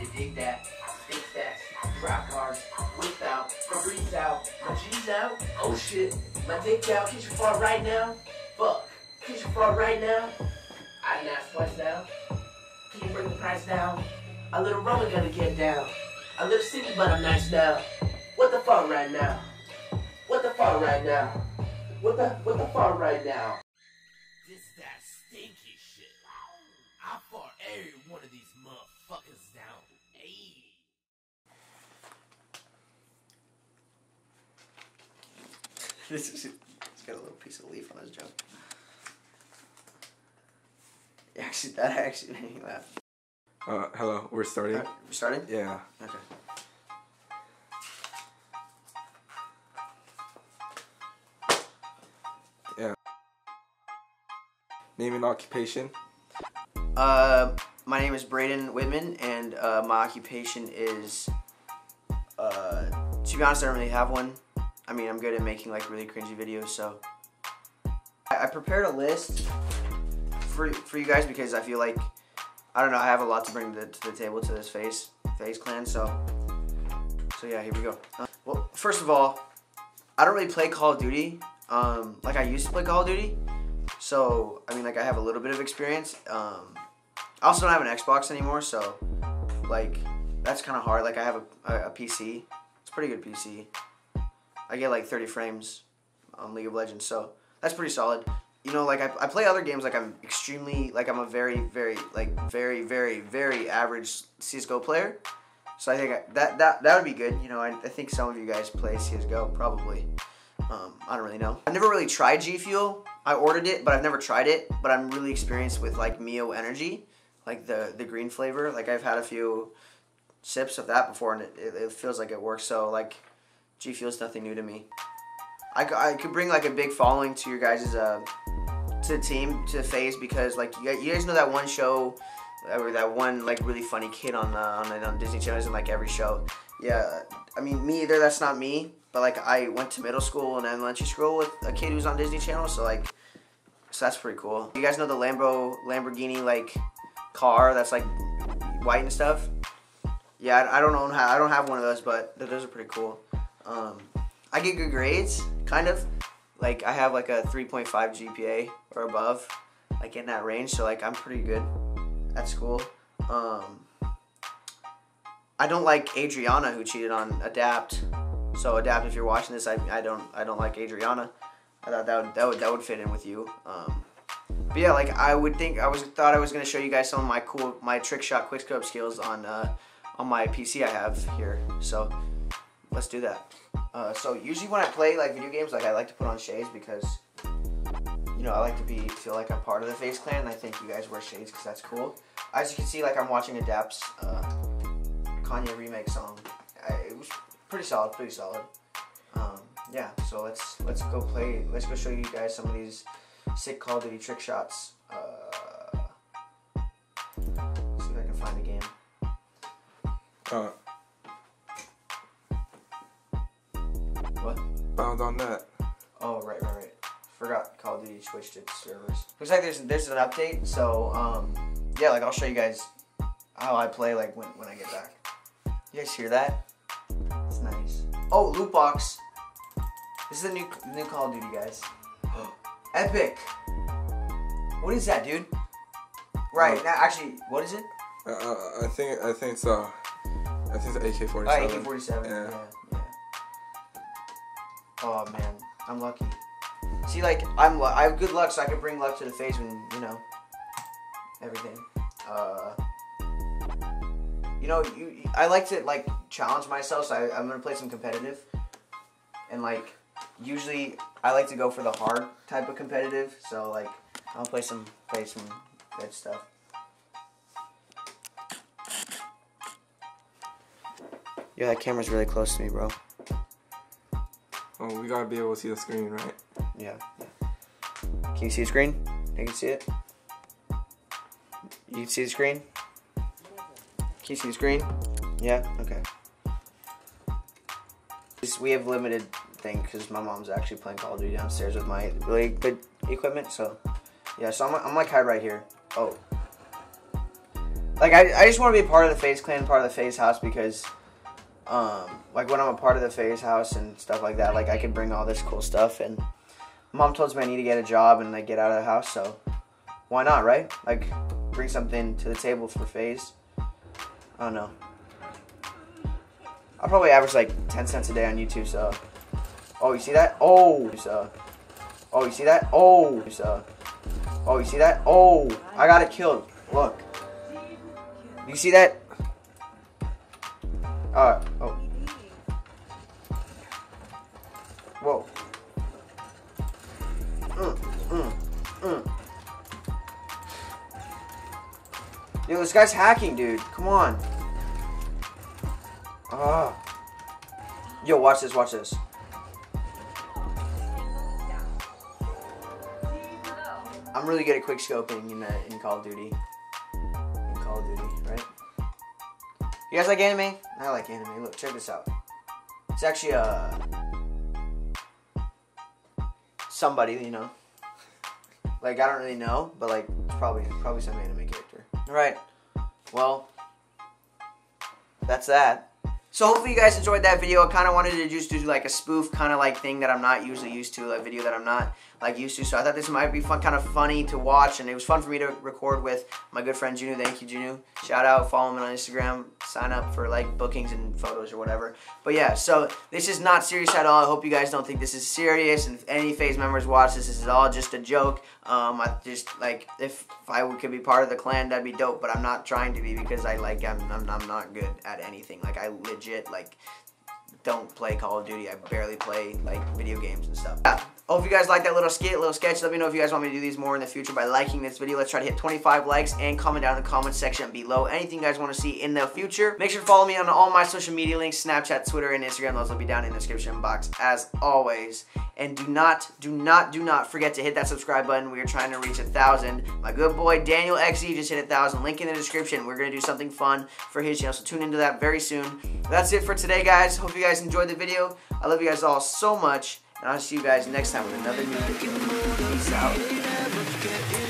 You dig that? Big that. drop cars, whip out, Febreze out, my G's out. Oh shit, my dick out. Kiss your fart right now. Fuck, kiss your fart right now. I didn't ask twice now. Can you bring the price down? A little rum gonna get down. A little city, but I'm nice now. What the fuck right now? What the fuck right now? What the what the fuck right now? This is that stinky shit. I fought every one of these motherfuckers down. Hey. this is, he's got a little piece of leaf on his jump. Actually, that actually made me laugh. Uh, hello, we're starting. Alright, we starting? Yeah. Okay. Yeah. Name and occupation. Uh, my name is Braden Whitman, and uh, my occupation is, uh, to be honest, I don't really have one. I mean, I'm good at making like really cringy videos, so. I, I prepared a list for, for you guys because I feel like, I don't know, I have a lot to bring to, to the table to this face FaZe clan, so. So yeah, here we go. Uh, well, first of all, I don't really play Call of Duty. Um, like I used to play Call of Duty. So, I mean, like I have a little bit of experience. Um, I also don't have an Xbox anymore, so like that's kind of hard. Like I have a, a, a PC. It's pretty good PC. I get like 30 frames on League of Legends, so that's pretty solid. You know, like I, I play other games like I'm extremely like I'm a very very like very very very average CS:GO player. So I think I, that that that would be good. You know, I, I think some of you guys play CS:GO probably. Um, I don't really know. I've never really tried G Fuel. I ordered it, but I've never tried it. But I'm really experienced with like Mio Energy, like the the green flavor. Like I've had a few sips of that before, and it, it, feels like it works. So like G Fuel's nothing new to me. I, I could bring like a big following to your guys' uh, to the team to FaZe because like you guys, you guys know that one show or that one like really funny kid on uh, on, on Disney Channel is in like every show. Yeah, I mean me either. That's not me. But like I went to middle school and elementary school with a kid who's on Disney Channel, so like, so that's pretty cool. You guys know the Lambo Lamborghini like car that's like white and stuff. Yeah, I, don't own. How I don't have one of those, but those are pretty cool. Um, I get good grades, kind of. Like I have like a 3.5 GPA or above, like in that range. So like I'm pretty good at school. Um, I don't like Adriana who cheated on Adapt. So Adapt, if you're watching this, I, I don't I don't like Adriana. I thought that would that would that would fit in with you. Um, but yeah, like I would think I was thought I was gonna show you guys some of my cool my trick shot quickscope skills on uh, on my PC I have here. So let's do that. Uh, so usually when I play like video games, like I like to put on shades because you know I like to be feel like I'm part of the FaZe clan, and I think you guys wear shades because that's cool. As you can see, like I'm watching Adapt's uh, Kanye remake song. I, it was pretty solid, pretty solid. Um, yeah, so let's let's go play. Let's go show you guys some of these sick Call of Duty trick shots. Uh, see if I can find the game. Uh, What? bound on that. Oh right, right, right. Forgot Call of Duty switched its servers. Looks like there's there's an update. So um, yeah, like I'll show you guys how I play like when when I get back. You guys hear that? It's nice. Oh, loot box. This is the new new Call of Duty, guys. Epic. What is that, dude? Right Uh, now, actually, what is it? Uh, uh, I think I think it's uh, I think it's AK forty seven. AK-47. Yeah. Yeah. yeah, Oh man, I'm lucky. See, like I'm, I have good luck, so I can bring luck to the FaZe when you know everything. Uh, you know, you, I like to like challenge myself, so I, I'm gonna play some competitive, and like usually I like to go for the hard type of competitive. So like I'll play some play some good stuff. Yeah, that camera's really close to me, bro. Oh, we gotta be able to see the screen, right? Yeah. Can you see the screen? You can see it. You can see the screen. Can you see the screen? Yeah. Okay. We have limited thing because my mom's actually playing Call of Duty downstairs with my really good equipment. So yeah. So I'm, I'm like hide right here. Oh. like I, I just want to be part of the FaZe clan, part of the FaZe house because, um, like when I'm a part of the FaZe house and stuff like that, like I can bring all this cool stuff. And mom told me I need to get a job and like get out of the house, so why not, right? Like bring something to the table for FaZe. I don't know. I probably average like 10 cents a day on YouTube, so. Oh, you see that? Oh, so. Oh, you see that? Oh. Oh, you see that? Oh, I got it killed. Look. You see that? Uh, oh. Whoa. Mm, mm, mm. Yo, this guy's hacking, dude. Come on. Ah. Yo, watch this, watch this. I'm really good at quick scoping in, uh, in Call of Duty. In Call of Duty, right? You guys like anime? I like anime. Look, check this out. It's actually a somebody, you know. Like I don't really know, but like probably probably some anime character. All right. Well, that's that. So hopefully you guys enjoyed that video. I kind of wanted to just do like a spoof kind of like thing that I'm not usually used to, a video that I'm not like used to. So I thought this might be fun, kind of funny to watch, and it was fun for me to record with my good friend Junu. Thank you, Junu. Shout out, follow him on Instagram, sign up for like bookings and photos or whatever. But yeah, so this is not serious at all. I hope you guys don't think this is serious, and if any FaZe members watch this, this is all just a joke. Um, I just like if, I could be part of the clan, that'd be dope. But I'm not trying to be because I like I'm I'm, I'm not good at anything. Like I legit like don't play Call of Duty. I barely play like video games and stuff. Yeah. Hope you guys like that little skit, little sketch. Let me know if you guys want me to do these more in the future by liking this video. Let's try to hit 25 likes and comment down in the comment section below anything you guys want to see in the future. Make sure to follow me on all my social media links, Snapchat, Twitter, and Instagram. Those will be down in the description box as always. And do not, do not, do not forget to hit that subscribe button. We are trying to reach a thousand. My good boy Daniel XE just hit a thousand. Link in the description. We're gonna do something fun for his channel, so tune into that very soon. That's it for today, guys. Hope you guys enjoyed the video. I love you guys all so much. And I'll see you guys next time with another new video. Peace out.